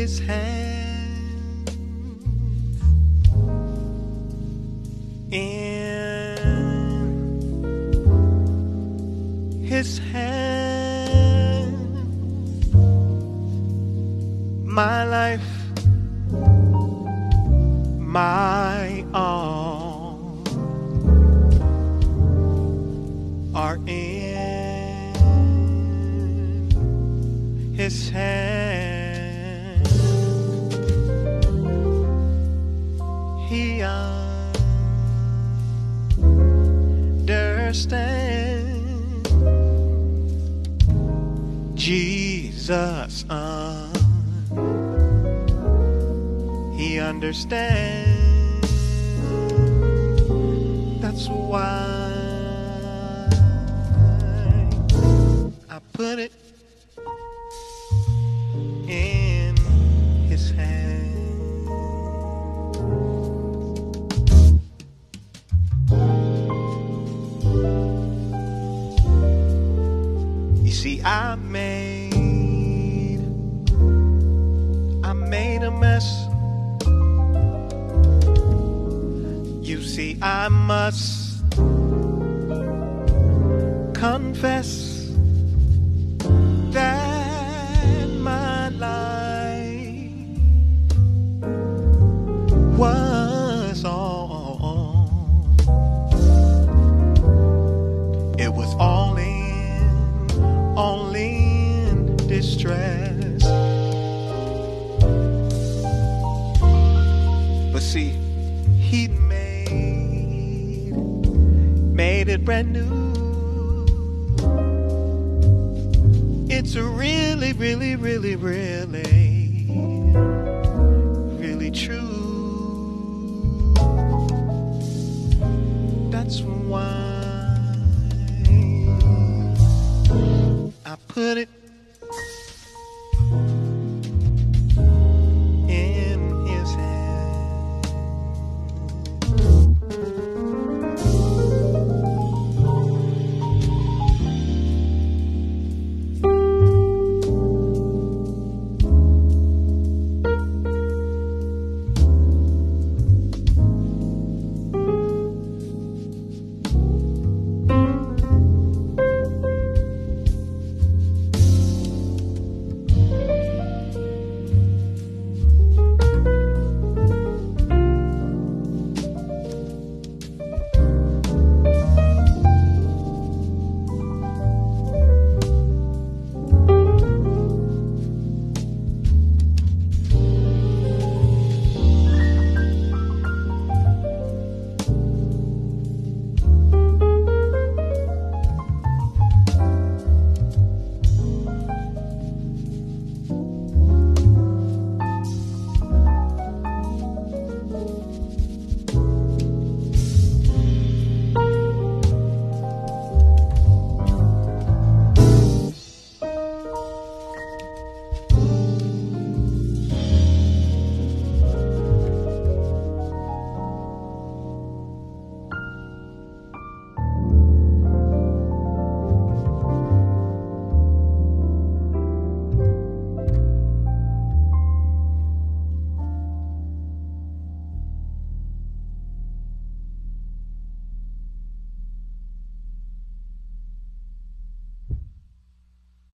his hand in his hand my life my all are in his hand. He understands Jesus. uh, he understands. That's why I put it I made, I made a mess. You see, I must confess But see, he made made it brand new. It's really, really, really, really,